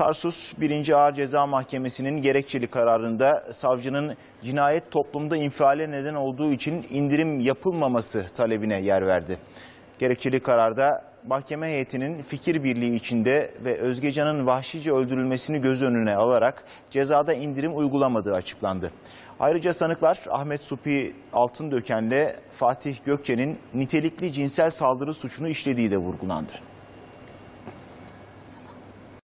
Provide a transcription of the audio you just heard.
Tarsus 1. Ağır Ceza Mahkemesi'nin gerekçeli kararında savcının cinayet toplumda infiale neden olduğu için indirim yapılmaması talebine yer verdi. Gerekçeli kararda mahkeme heyetinin fikir birliği içinde ve Özgecan'ın vahşice öldürülmesini göz önüne alarak cezada indirim uygulamadığı açıklandı. Ayrıca sanıklar Ahmet Supi Altındöken'le Fatih Gökçe'nin nitelikli cinsel saldırı suçunu işlediği de vurgulandı.